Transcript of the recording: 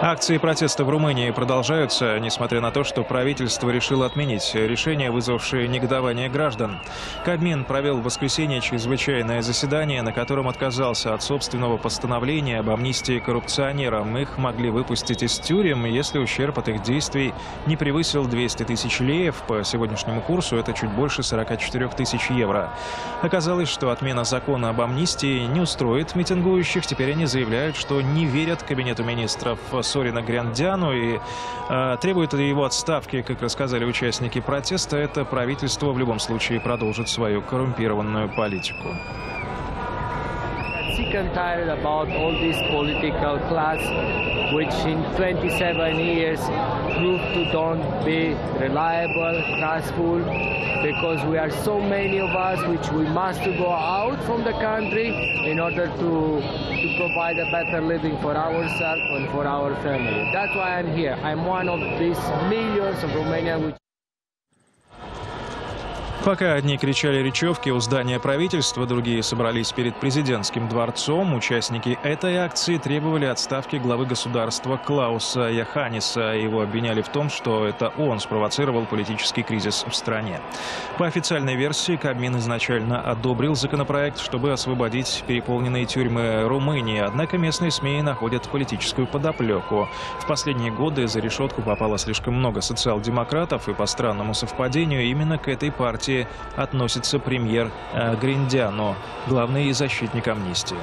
Акции протеста в Румынии продолжаются, несмотря на то, что правительство решило отменить решение, вызвавшее негодование граждан. Кабмин провел в воскресенье чрезвычайное заседание, на котором отказался от собственного постановления об амнистии коррупционерам. Их могли выпустить из тюрем, если ущерб от их действий не превысил 200 тысяч леев. По сегодняшнему курсу это чуть больше 44 тысяч евро. Оказалось, что отмена закона об амнистии не устроит митингующих. Теперь они заявляют, что не верят кабинету министров Сорина Гряндяну и э, требует его отставки, как рассказали участники протеста. Это правительство в любом случае продолжит свою коррумпированную политику. Sick and tired about all this political class, which in 27 years proved to don't be reliable, trustful, because we are so many of us which we must to go out from the country in order to, to provide a better living for ourselves and for our family. That's why I'm here. I'm one of these millions of Romanians which Пока одни кричали речевки у здания правительства, другие собрались перед президентским дворцом, участники этой акции требовали отставки главы государства Клауса Яханиса. Его обвиняли в том, что это он спровоцировал политический кризис в стране. По официальной версии, Кабмин изначально одобрил законопроект, чтобы освободить переполненные тюрьмы Румынии. Однако местные СМИ находят политическую подоплеку. В последние годы за решетку попало слишком много социал-демократов, и по странному совпадению именно к этой партии относится премьер э, Гриндяно, главный защитник амнистии.